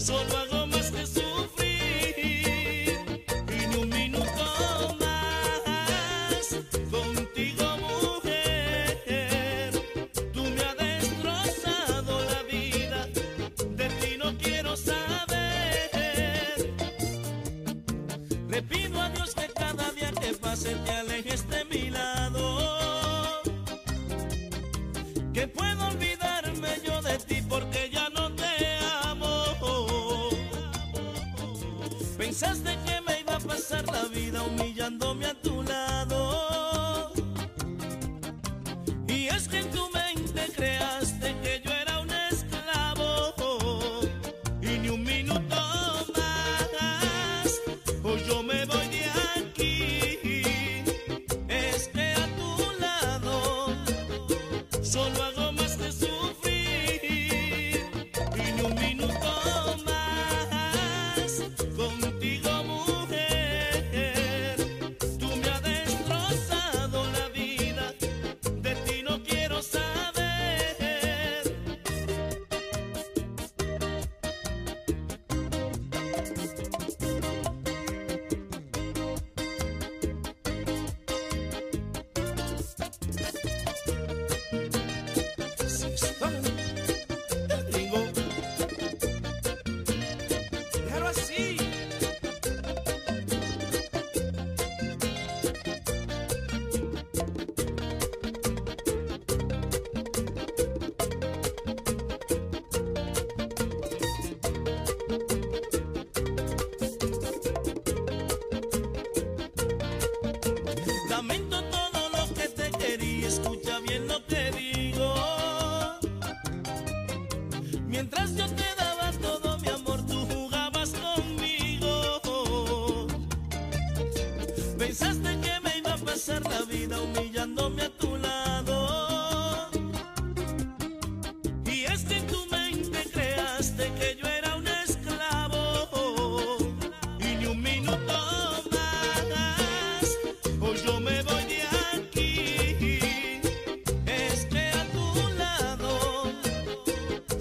solo hago más que sufrir. Y ni un minuto más. Contigo mujer tú me has destrozado la vida. De ti no quiero saber. Le pido a Dios que cada día que pase te alejes de mi lado. Que Pensaste que me iba a pasar la vida humillándome a tu lado. Y es que en tu mente creaste que yo era un esclavo. Y ni un minuto más, o yo me voy de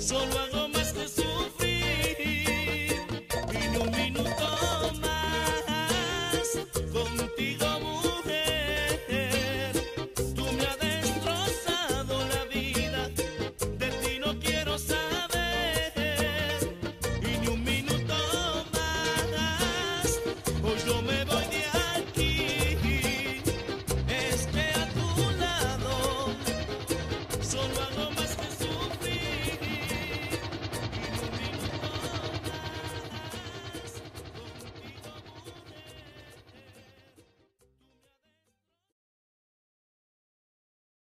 solo